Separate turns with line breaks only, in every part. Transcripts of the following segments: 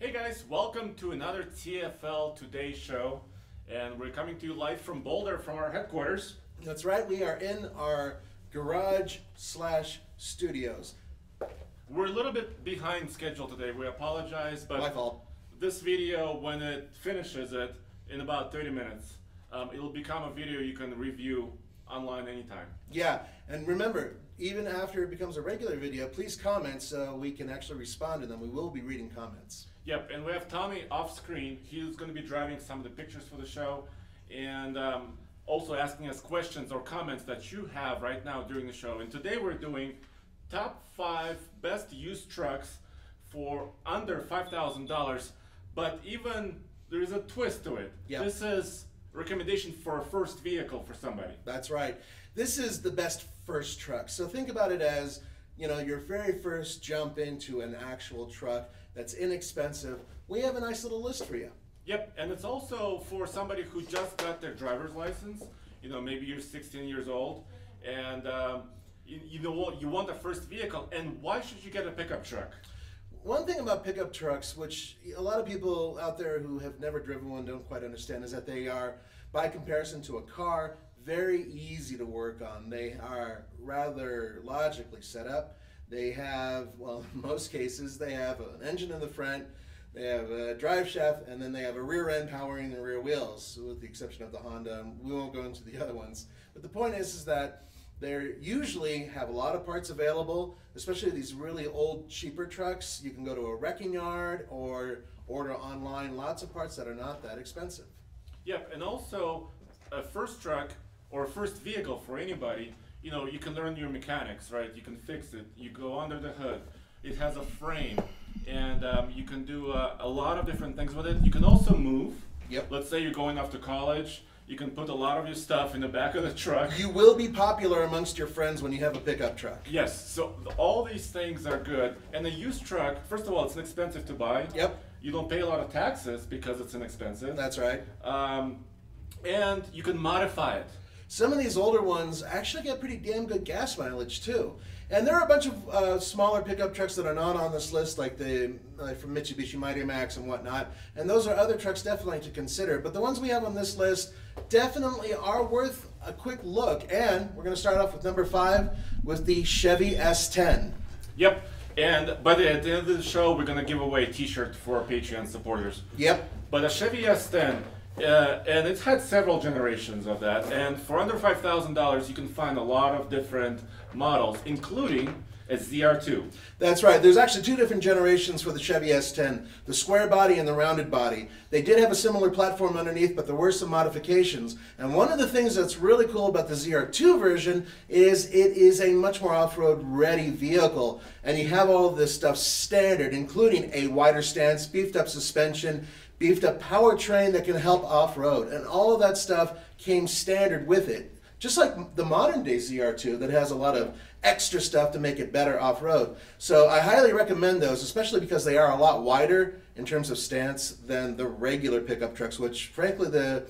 Hey guys, welcome to another TFL Today show. And we're coming to you live from Boulder from our headquarters.
That's right, we are in our garage slash studios.
We're a little bit behind schedule today. We apologize, but
My fault.
this video, when it finishes it in about 30 minutes, um, it'll become a video you can review online anytime.
Yeah, and remember, even after it becomes a regular video, please comment so we can actually respond to them. We will be reading comments.
Yep, and we have Tommy off screen. He's going to be driving some of the pictures for the show and um, also asking us questions or comments that you have right now during the show. And today we're doing top five best used trucks for under $5,000. But even there is a twist to it.
Yep.
This is recommendation for a first vehicle for somebody.
That's right. This is the best first truck. So think about it as, you know, your very first jump into an actual truck that's inexpensive. We have a nice little list for you.
Yep, and it's also for somebody who just got their driver's license. You know, maybe you're 16 years old, and um, you, you know what you want a first vehicle. And why should you get a pickup truck?
One thing about pickup trucks, which a lot of people out there who have never driven one don't quite understand, is that they are, by comparison to a car, very easy to work on. They are rather logically set up. They have, well, in most cases, they have an engine in the front, they have a drive shaft, and then they have a rear end powering the rear wheels, with the exception of the Honda. We won't go into the other ones. But the point is, is that they usually have a lot of parts available, especially these really old, cheaper trucks. You can go to a wrecking yard or order online lots of parts that are not that expensive.
Yep, and also a first truck or a first vehicle for anybody. You know, you can learn your mechanics, right? You can fix it. You go under the hood. It has a frame, and um, you can do a, a lot of different things with it. You can also move.
Yep.
Let's say you're going off to college. You can put a lot of your stuff in the back of the truck.
You will be popular amongst your friends when you have a pickup truck.
Yes, so all these things are good. And the used truck, first of all, it's inexpensive to buy.
Yep,
You don't pay a lot of taxes because it's inexpensive.
that's right.
Um, and you can modify it.
Some of these older ones actually get pretty damn good gas mileage too. And there are a bunch of uh, smaller pickup trucks that are not on this list, like the like from Mitsubishi Mighty Max and whatnot. And those are other trucks definitely to consider. But the ones we have on this list definitely are worth a quick look. And we're going to start off with number five with the Chevy S10.
Yep. And by the, at the end of the show, we're going to give away a t shirt for our Patreon supporters.
Yep,
But a Chevy S10, uh, and it's had several generations of that. And for under $5,000, you can find a lot of different models, including a ZR2.
That's right. There's actually two different generations for the Chevy S10 the square body and the rounded body. They did have a similar platform underneath, but there were some modifications. And one of the things that's really cool about the ZR2 version is it is a much more off road ready vehicle. And you have all this stuff standard, including a wider stance, beefed up suspension, beefed up powertrain that can help off road. And all of that stuff came standard with it. Just like the modern day ZR2 that has a lot of extra stuff to make it better off road. So I highly recommend those, especially because they are a lot wider in terms of stance than the regular pickup trucks, which frankly the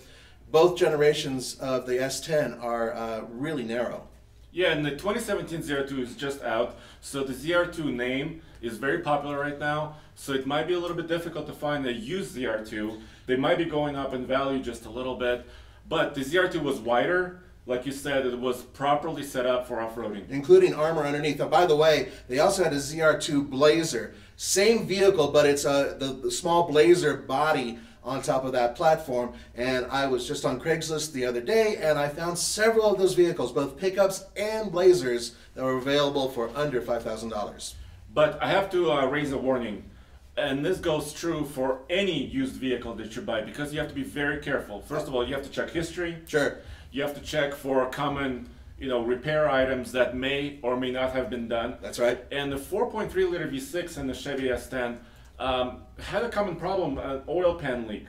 both generations of the S10 are uh, really narrow.
Yeah, and the 2017 ZR2 is just out, so the ZR2 name is very popular right now. So it might be a little bit difficult to find a used ZR2. They might be going up in value just a little bit, but the ZR2 was wider. Like you said, it was properly set up for off-roading.
including armor underneath. Oh, by the way, they also had a ZR2 Blazer, same vehicle, but it's a the, the small Blazer body on top of that platform. And I was just on Craigslist the other day, and I found several of those vehicles, both pickups and Blazers, that were available for under five thousand dollars.
But I have to uh, raise a warning, and this goes true for any used vehicle that you buy because you have to be very careful. First of all, you have to check history.
Sure.
You have to check for common, you know, repair items that may or may not have been done.
That's right.
And the 4.3 liter V6 and the Chevy S10 um, had a common problem, an oil pan leak,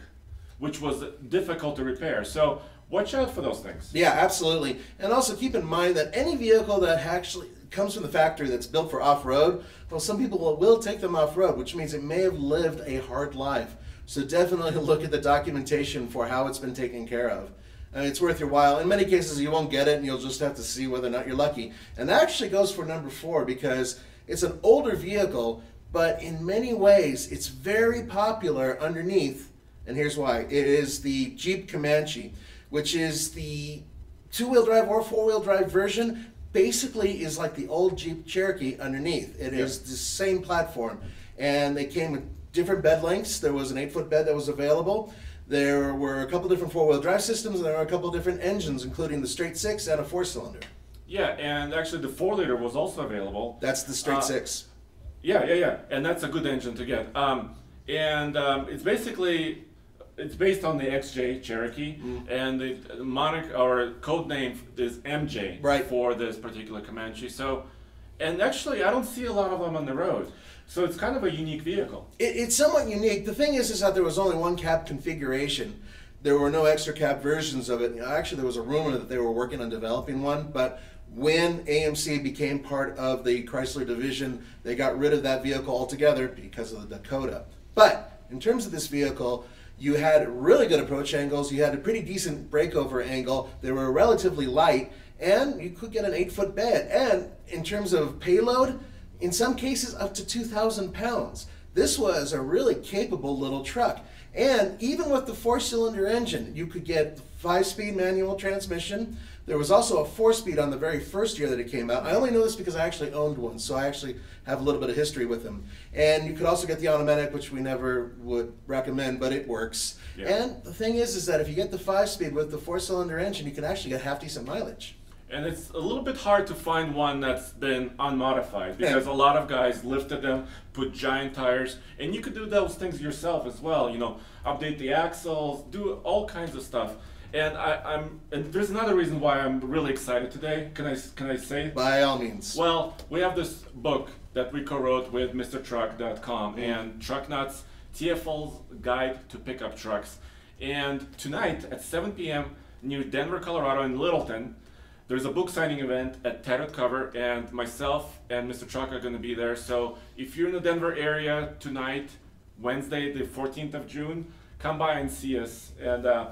which was difficult to repair. So watch out for those things.
Yeah, absolutely. And also keep in mind that any vehicle that actually comes from the factory that's built for off road, well, some people will, will take them off road, which means it may have lived a hard life. So definitely look at the documentation for how it's been taken care of. And it's worth your while. In many cases, you won't get it, and you'll just have to see whether or not you're lucky. And that actually goes for number four because it's an older vehicle, but in many ways, it's very popular underneath. And here's why it is the Jeep Comanche, which is the two wheel drive or four wheel drive version. Basically, is like the old Jeep Cherokee underneath. It is the same platform, and they came with different bed lengths. There was an eight foot bed that was available. There were a couple different four wheel drive systems, and there were a couple different engines, including the straight six and a four cylinder.
Yeah, and actually the four liter was also available.
That's the straight
Uh,
six.
Yeah, yeah, yeah, and that's a good engine to get. Um, and um, it's basically it's based on the XJ Cherokee,
Mm.
and the moniker or code name is MJ
Right.
for this particular Comanche. So, and actually, I don't see a lot of them on the road. So it's kind of a unique vehicle.
It, it's somewhat unique. The thing is, is that there was only one cab configuration. There were no extra cab versions of it. Actually, there was a rumor that they were working on developing one, but when AMC became part of the Chrysler division, they got rid of that vehicle altogether because of the Dakota. But in terms of this vehicle, you had really good approach angles. You had a pretty decent breakover angle. They were relatively light, and you could get an eight-foot bed. And in terms of payload, in some cases up to 2,000 pounds. This was a really capable little truck. And even with the four cylinder engine, you could get five speed manual transmission. There was also a four speed on the very first year that it came out. I only know this because I actually owned one, so I actually have a little bit of history with them. And you could also get the automatic, which we never would recommend, but it works.
Yeah.
And the thing is, is that if you get the five speed with the four cylinder engine, you can actually get half decent mileage.
And it's a little bit hard to find one that's been unmodified because a lot of guys lifted them, put giant tires, and you could do those things yourself as well. You know, update the axles, do all kinds of stuff. And I, I'm and there's another reason why I'm really excited today. Can I can I say?
By all means.
Well, we have this book that we co-wrote with MrTruck.com and Truck Nuts, TFL's Guide to Pickup Trucks. And tonight at 7 p.m. near Denver, Colorado, in Littleton, there's a book signing event at Tattered Cover, and myself and Mr. Truck are going to be there. So if you're in the Denver area tonight, Wednesday, the 14th of June, come by and see us. And uh,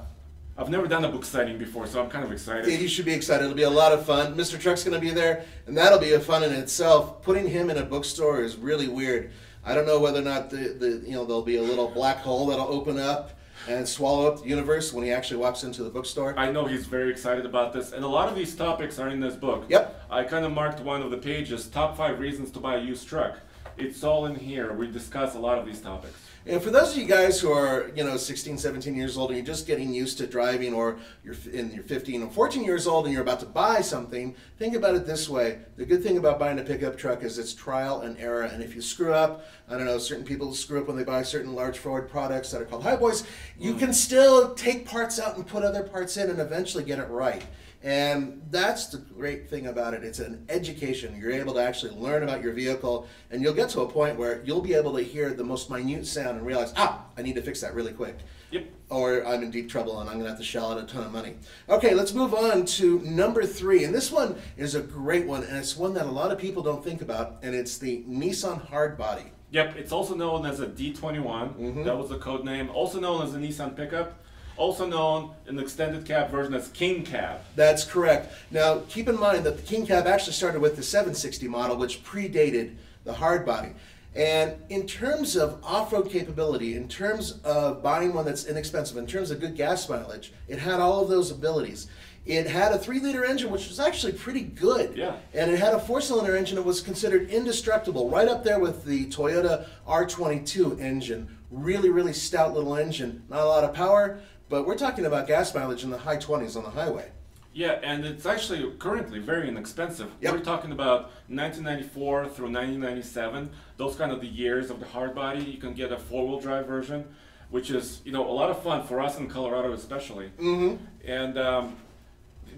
I've never done a book signing before, so I'm kind of excited.
Yeah, you should be excited. It'll be a lot of fun. Mr. Truck's going to be there, and that'll be a fun in itself. Putting him in a bookstore is really weird. I don't know whether or not the, the you know there'll be a little black hole that'll open up and swallow up the universe when he actually walks into the bookstore.
I know he's very excited about this, and a lot of these topics are in this book.
Yep.
I kind of marked one of the pages, top five reasons to buy a used truck. It's all in here. We discuss a lot of these topics.
And for those of you guys who are, you know, 16, 17 years old and you're just getting used to driving or you're in your 15 or 14 years old and you're about to buy something, think about it this way. The good thing about buying a pickup truck is it's trial and error. And if you screw up, I don't know, certain people screw up when they buy certain large Ford products that are called high boys, you mm. can still take parts out and put other parts in and eventually get it right. And that's the great thing about it. It's an education. You're able to actually learn about your vehicle, and you'll get to a point where you'll be able to hear the most minute sound and realize, ah, I need to fix that really quick.
Yep.
Or I'm in deep trouble and I'm going to have to shell out a ton of money. Okay, let's move on to number three. And this one is a great one, and it's one that a lot of people don't think about, and it's the Nissan Hardbody.
Yep. It's also known as a D21. That was the code name. Also known as a Nissan pickup. Also known in the extended cab version as King Cab.
That's correct. Now, keep in mind that the King Cab actually started with the 760 model, which predated the hardbody. And in terms of off-road capability, in terms of buying one that's inexpensive, in terms of good gas mileage, it had all of those abilities. It had a three-liter engine, which was actually pretty good.
Yeah.
And it had a four-cylinder engine that was considered indestructible, right up there with the Toyota R22 engine. Really, really stout little engine. Not a lot of power, but we're talking about gas mileage in the high 20s on the highway.
Yeah, and it's actually currently very inexpensive.
Yep.
We're talking about 1994 through 1997. Those kind of the years of the hard body. You can get a four-wheel drive version, which is you know a lot of fun for us in Colorado especially.
Mm-hmm.
And um,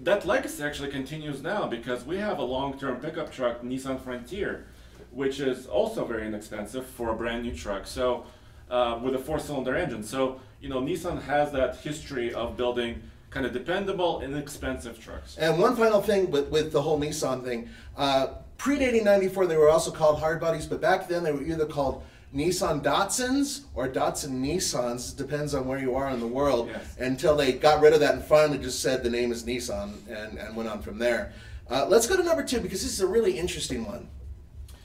that legacy actually continues now because we have a long-term pickup truck, Nissan Frontier, which is also very inexpensive for a brand new truck. So uh, with a four-cylinder engine. So you know Nissan has that history of building kind of dependable, inexpensive trucks.
And one final thing with, with the whole Nissan thing, uh, predating 94, they were also called hard bodies, but back then they were either called Nissan Datsuns or Datsun Nissans, depends on where you are in the world,
Yes.
until they got rid of that and finally just said the name is Nissan and, and went on from there. Uh, let's go to number two because this is a really interesting one.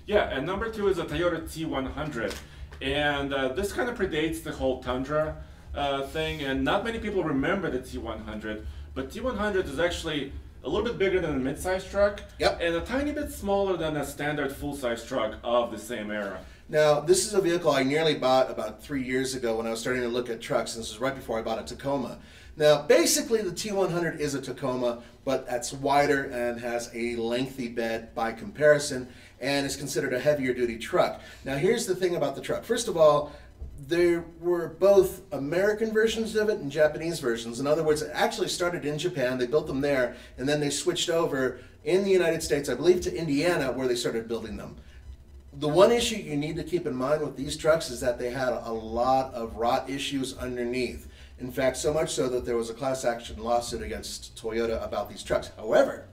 Yeah, and number two is a Toyota T100. And uh, this kind of predates the whole Tundra uh, thing, and not many people remember the T100. But T100 is actually a little bit bigger than a mid-size truck,
Yep.
and a tiny bit smaller than a standard full-size truck of the same era.
Now, this is a vehicle I nearly bought about three years ago when I was starting to look at trucks, and this was right before I bought a Tacoma. Now, basically, the T100 is a Tacoma, but that's wider and has a lengthy bed by comparison, and is considered a heavier duty truck. Now, here's the thing about the truck. First of all, there were both American versions of it and Japanese versions. In other words, it actually started in Japan, they built them there, and then they switched over in the United States, I believe to Indiana, where they started building them. The one issue you need to keep in mind with these trucks is that they had a lot of rot issues underneath. In fact, so much so that there was a class action lawsuit against Toyota about these trucks. However,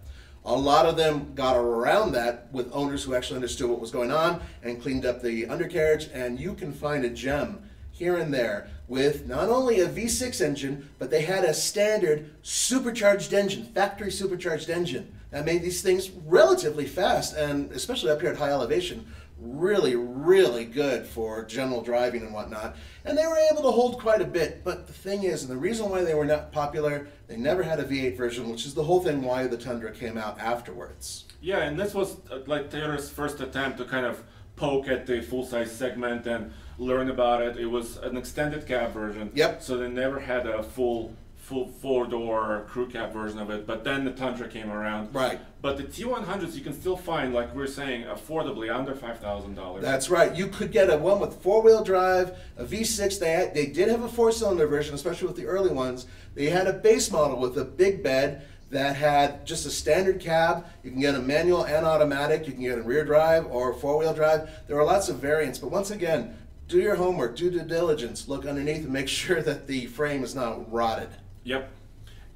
a lot of them got around that with owners who actually understood what was going on and cleaned up the undercarriage. And you can find a gem here and there with not only a V6 engine, but they had a standard supercharged engine, factory supercharged engine that made these things relatively fast and especially up here at high elevation really really good for general driving and whatnot and they were able to hold quite a bit but the thing is and the reason why they were not popular they never had a v8 version which is the whole thing why the tundra came out afterwards
Yeah, and this was uh, like Toyota's first attempt to kind of poke at the full-size segment and learn about it. It was an extended cab version.
Yep.
So they never had a full full four-door crew cab version of it. But then the Tundra came around.
Right.
But the T100s you can still find, like we are saying, affordably under five thousand dollars.
That's right. You could get a one with four wheel drive, a V6. They had, they did have a four cylinder version, especially with the early ones. They had a base model with a big bed that had just a standard cab. You can get a manual and automatic. You can get a rear drive or four wheel drive. There are lots of variants, but once again, do your homework, do due diligence, look underneath, and make sure that the frame is not rotted.
Yep.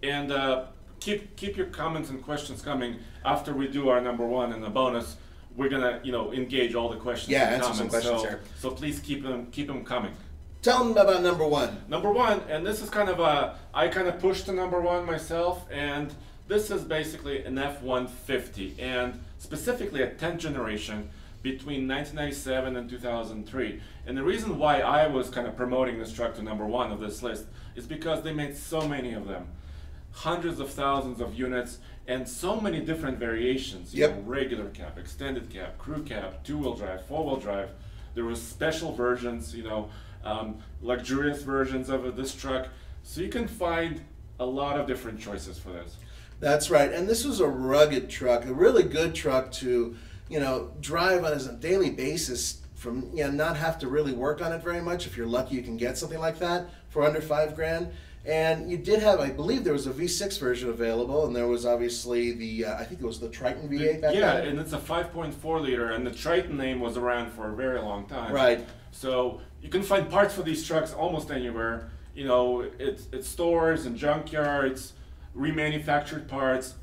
And uh, keep keep your comments and questions coming after we do our number one and the bonus. We're gonna you know engage all the questions.
Yeah,
and
answer some
comments.
questions
so,
here.
So please keep them keep them coming.
Tell them about number one.
Number one, and this is kind of a I kind of pushed the number one myself, and this is basically an F-150, and specifically a 10th generation between 1997 and 2003. And the reason why I was kind of promoting this truck to number one of this list is because they made so many of them, hundreds of thousands of units, and so many different variations. You
Yep.
know, regular cab, extended cab, crew cab, two-wheel drive, four-wheel drive. There were special versions, you know, um, luxurious versions of this truck. So you can find a lot of different choices for this.
That's right. And this was a rugged truck, a really good truck to, you know, drive on a daily basis from, you know, not have to really work on it very much. If you're lucky, you can get something like that for under five grand. And you did have, I believe there was a V6 version available, and there was obviously the, uh, I think it was the Triton V8 back
yeah,
then.
and it's a 5.4 liter, and the Triton name was around for a very long time.
Right.
So you can find parts for these trucks almost anywhere. You know, it's it's stores and junkyards, remanufactured parts,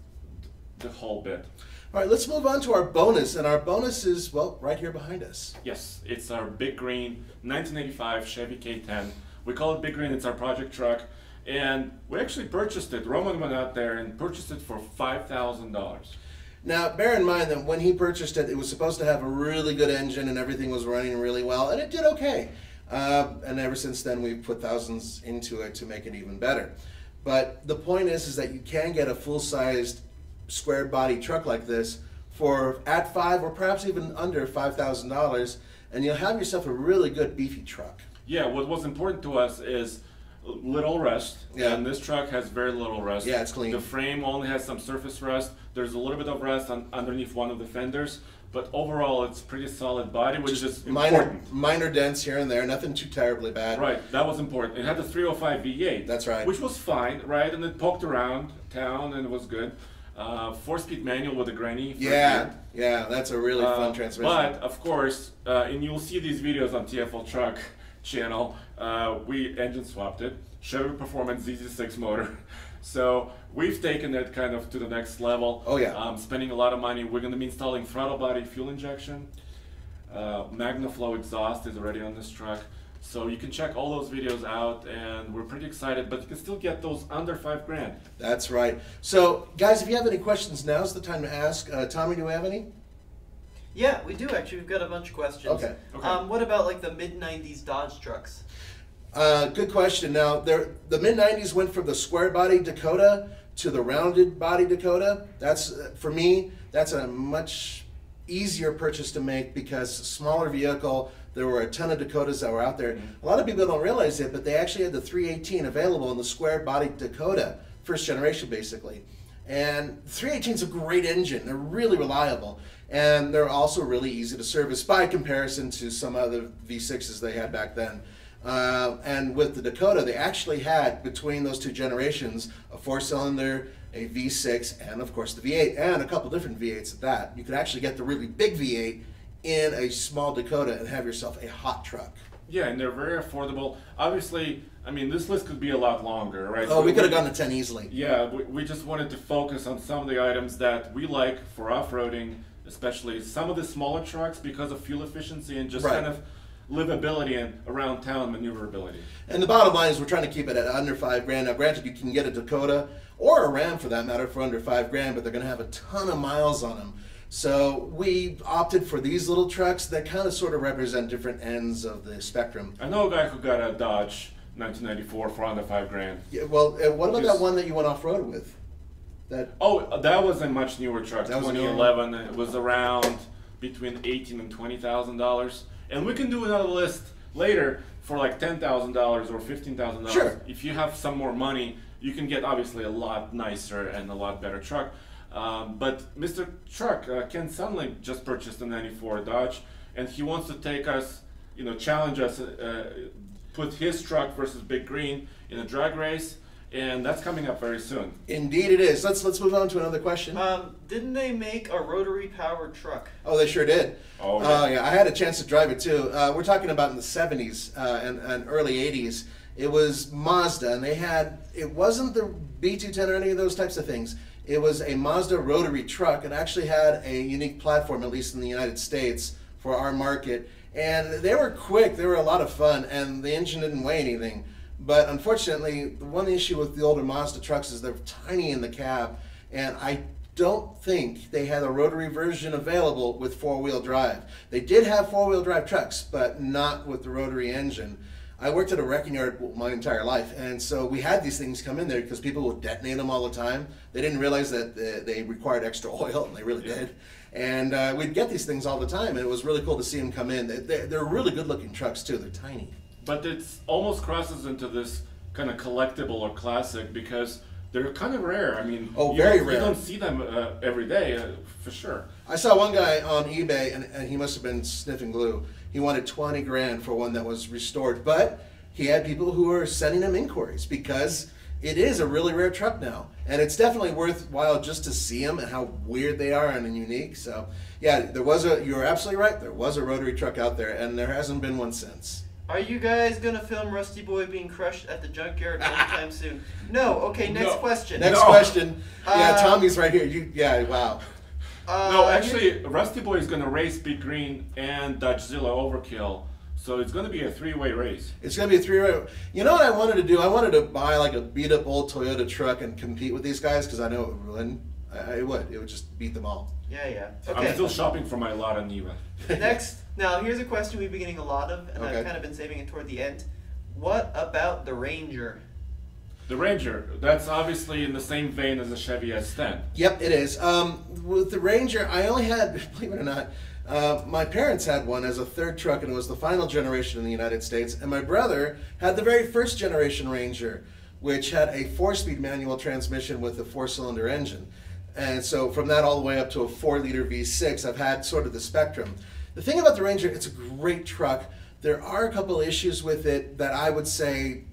the whole bit.
All right, let's move on to our bonus. And our bonus is, well, right here behind us.
Yes, it's our big green 1985 Chevy K10. We call it big green. It's our project truck, and we actually purchased it. Roman went out there and purchased it for five thousand dollars.
Now, bear in mind that when he purchased it, it was supposed to have a really good engine and everything was running really well, and it did okay. Uh, and ever since then, we've put thousands into it to make it even better. But the point is, is that you can get a full-sized square body truck like this for at five or perhaps even under five thousand dollars, and you'll have yourself a really good beefy truck.
Yeah, what was important to us is little rust.
Yeah.
And this truck has very little rust.
Yeah, it's clean.
The frame only has some surface rust. There's a little bit of rust on, underneath one of the fenders, but overall it's pretty solid body, which is
Minor,
important.
minor dents here and there, nothing too terribly bad.
Right, that was important. It had the 305 V8.
That's right.
Which was fine, right? And it poked around town and it was good. Uh, four-speed manual with a granny.
Yeah,
gear.
yeah, that's a really fun
Uh,
transmission.
But of course, uh, and you'll see these videos on TFL Truck channel. Uh, we engine swapped it, Chevy Performance ZZ6 motor. So we've taken it kind of to the next level.
Oh, yeah.
Um, spending a lot of money. We're going to be installing throttle body fuel injection. Uh, MagnaFlow exhaust is already on this truck. So you can check all those videos out, and we're pretty excited. But you can still get those under five grand.
That's right. So, guys, if you have any questions, now's the time to ask. Uh, Tommy, do we have any?
Yeah, we do actually. We've got a bunch of questions.
Okay.
Okay.
Um, what about like the mid '90s Dodge trucks?
Uh, good question. Now, there, the mid '90s went from the square body Dakota to the rounded body Dakota. That's uh, for me. That's a much easier purchase to make because smaller vehicle. There were a ton of Dakotas that were out there. A lot of people don't realize it, but they actually had the 318 available in the square body Dakota, first generation basically. And 318 is a great engine. They're really reliable. And they're also really easy to service by comparison to some other V6s they had back then. Uh, and with the Dakota, they actually had between those two generations a four cylinder, a V6, and of course the V8, and a couple different V8s at that. You could actually get the really big V8 in a small Dakota and have yourself a hot truck.
Yeah, and they're very affordable. Obviously, I mean, this list could be a lot longer, right?
Oh, we could have gone to 10 easily.
Yeah, we, we just wanted to focus on some of the items that we like for off-roading, especially some of the smaller trucks because of fuel efficiency and just
Right.
kind of livability and around town maneuverability.
And the bottom line is we're trying to keep it at under five grand. Now, granted, you can get a Dakota or a Ram for that matter for under five grand, but they're going to have a ton of miles on them. So we opted for these little trucks that kind of sort of represent different ends of the spectrum.
I know a guy who got a Dodge 1994 for under five grand.
Yeah, well, uh, what about
Just-
that one that you went off road with? That
Oh, that was a much newer truck.
That was a
2011. It was around between eighteen and twenty thousand dollars. And we can do another list later for like ten thousand dollars or fifteen thousand
Sure.
dollars. If you have some more money, you can get obviously a lot nicer and a lot better truck. Um, but Mr. Truck, uh, Kent Sundling just purchased a '94 Dodge, and he wants to take us, you know, challenge us, uh, put his truck versus Big Green in a drag race, and that's coming up very soon.
indeed it is. Let's let's move on to another question.
Um, didn't they make a rotary powered truck?
Oh, they sure did.
Oh,
Uh,
yeah.
yeah, I had a chance to drive it too. Uh, we're talking about in the 70s uh, and, and early 80s. It was Mazda, and they had, it wasn't the B210 or any of those types of things. It was a Mazda rotary truck. It actually had a unique platform, at least in the United States, for our market. And they were quick, they were a lot of fun, and the engine didn't weigh anything. But unfortunately, the one issue with the older Mazda trucks is they're tiny in the cab, and I don't think they had a rotary version available with four-wheel drive. They did have four-wheel drive trucks, but not with the rotary engine. I worked at a wrecking yard my entire life, and so we had these things come in there because people would detonate them all the time. They didn't realize that uh, they required extra oil, and they really
Yeah.
did. And uh, we'd get these things all the time, and it was really cool to see them come in. They- They're, they're really good-looking trucks too. They're tiny.
But it almost crosses into this kind of collectible or classic because they're kind of rare. I mean,
Oh,
you
very
don't,
rare.
You don't see them uh, every day, uh, for sure.
I saw one guy on eBay, and, and he must have been sniffing glue. He wanted 20 grand for one that was restored, but he had people who were sending him inquiries because it is a really rare truck now. And it's definitely worthwhile just to see them and how weird they are and unique. So, yeah, there was a, you're absolutely right, there was a rotary truck out there, and there hasn't been one since.
Are you guys gonna film Rusty Boy being crushed at the junkyard anytime soon? No. Okay. Next
No.
question.
Next
No.
question. Yeah,
Uh,
Tommy's right here. You, yeah, wow.
Uh,
no, actually, Rusty Boy is going to race Big Green and Dodgezilla Overkill. So it's going to be a three-way race.
It's gonna be a three-way. You know what I wanted to do? I wanted to buy like a beat up old Toyota truck and compete with these guys because I know it would ruin. I, I would. It would just beat them all.
Yeah. Yeah. Okay.
I'm still shopping for my Lada Niva.
Next. Now here's a question we've been getting a lot of, and
Okay.
I've kind of been saving it toward the end. What about the Ranger?
The Ranger, that's obviously in the same vein as the Chevy S10.
Yep, it is. Um, with the Ranger, I only had, believe it or not, uh, my parents had one as a third truck, and it was the final generation in the United States. And my brother had the very first generation Ranger, which had a four-speed manual transmission with a four-cylinder engine. And so from that all the way up to a four-liter V6, I've had sort of the spectrum. The thing about the Ranger, it's a great truck. There are a couple issues with it that I would say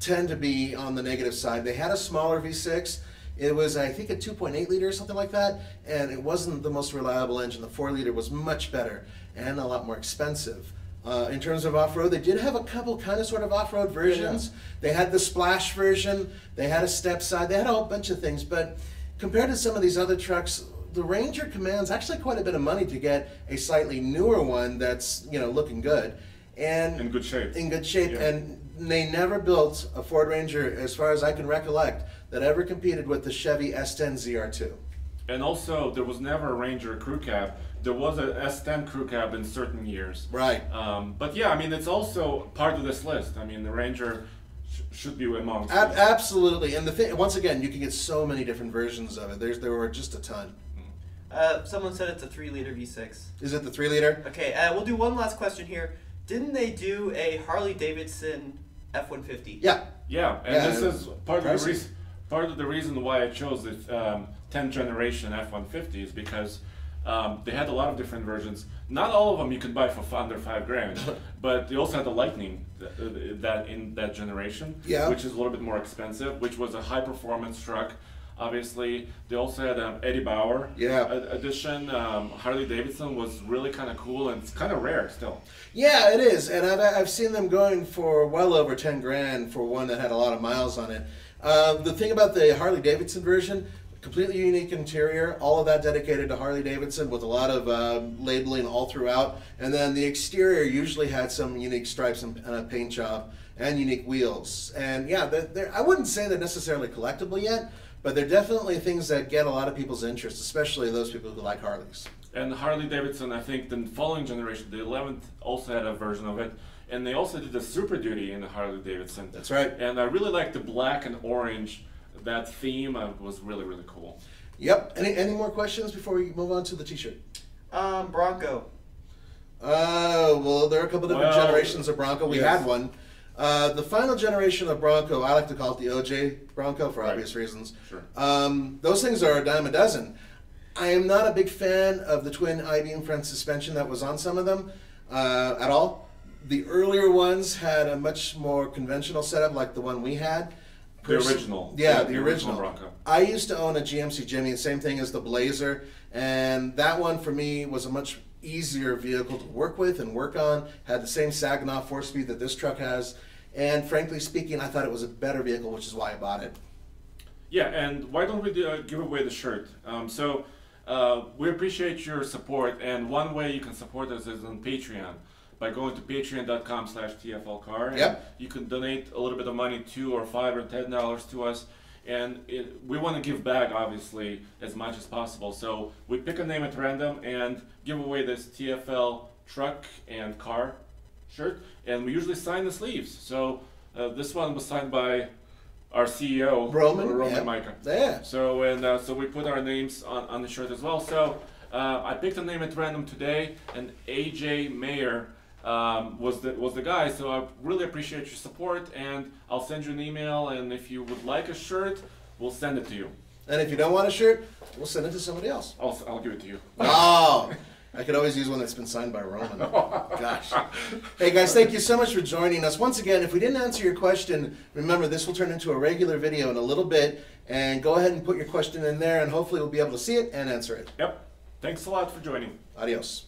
tend to be on the negative side. They had a smaller V6. It was, I think, a 2.8 liter or something like that, and it wasn't the most reliable engine. The 4 liter was much better and a lot more expensive. Uh, in terms of off road, they did have a couple kind of sort of off road versions. They had the splash version, they had a step side, they had a whole bunch of things, but compared to some of these other trucks, the Ranger commands actually quite a bit of money to get a slightly newer one that's you know looking good and
In good shape.
in good shape
Yeah.
and they never built a Ford Ranger as far as I can recollect that ever competed with the Chevy S10 ZR2
And also, there was never a Ranger crew cab there was a S10 crew cab in certain years.
Right.
Um, but yeah, I mean, it's also part of this list. I mean, the Ranger sh- should be amongst.
Ab-
these.
absolutely. And the thing, once again, you can get so many different versions of it. There's there were just a ton.
Uh, someone said it's a three liter V6.
Is it the three liter?
Okay, uh, we'll do one last question here. Didn't they do a Harley Davidson F one fifty?
Yeah.
Yeah, and
Yeah,
this is part of the reason. Part of the reason why I chose the um, 10th generation F-150 is because um, they had a lot of different versions. Not all of them you can buy for f- under five grand, but they also had the Lightning th- uh, that in that generation,
Yeah.
which is a little bit more expensive, which was a high performance truck. Obviously, they also had um, Eddie Bauer
Yeah.
ed- edition. Um, Harley Davidson was really kind of cool and it's kind of rare still.
Yeah, it is, and I've, I've seen them going for well over ten grand for one that had a lot of miles on it. Uh, the thing about the Harley Davidson version, completely unique interior, all of that dedicated to Harley Davidson with a lot of um, labeling all throughout, and then the exterior usually had some unique stripes and uh, paint job and unique wheels. And yeah, they're, they're, I wouldn't say they're necessarily collectible yet, but they're definitely things that get a lot of people's interest, especially those people who like Harleys.
And Harley Davidson, I think the following generation, the 11th, also had a version of it. And they also did the Super Duty in the Harley Davidson.
That's right.
And I really like the black and orange. That theme uh, was really, really cool.
Yep. Any any more questions before we move on to the T-shirt?
Um, Bronco.
Uh, well, there are a couple different
Well,
generations of Bronco. We
yes.
had one. Uh, the final generation of Bronco, I like to call it the OJ Bronco for
Right.
obvious reasons.
Sure.
Um, those things are a dime a dozen. I am not a big fan of the twin I-beam front suspension that was on some of them uh, at all. The earlier ones had a much more conventional setup, like the one we had.
The original.
Yeah,
Yeah,
the,
the
original.
original Bronco.
I used to own a GMC Jimmy, the same thing as the Blazer, and that one for me was a much easier vehicle to work with and work on. Had the same Saginaw four speed that this truck has, and frankly speaking, I thought it was a better vehicle, which is why I bought it.
Yeah, and why don't we do, uh, give away the shirt? Um, so uh, we appreciate your support, and one way you can support us is on Patreon by going to patreon.com slash tflcar.
Yep.
You can donate a little bit of money, two or five or ten dollars to us, and it, we want to give back, obviously, as much as possible. So we pick a name at random and give away this TFL truck and car shirt, and we usually sign the sleeves. So uh, this one was signed by our CEO,
Roman,
Roman
yep.
Mica.
Yeah.
So and uh, so we put our names on, on the shirt as well. So uh, I picked a name at random today, and AJ Mayer um, was the was the guy. So I really appreciate your support, and I'll send you an email. And if you would like a shirt, we'll send it to you.
And if you don't want a shirt, we'll send it to somebody else.
I'll, I'll give it to you.
Oh, I could always use one that's been signed by Roman. Gosh. Hey guys, thank you so much for joining us. Once again, if we didn't answer your question, remember this will turn into a regular video in a little bit. And go ahead and put your question in there, and hopefully we'll be able to see it and answer it.
Yep. Thanks a lot for joining.
Adios.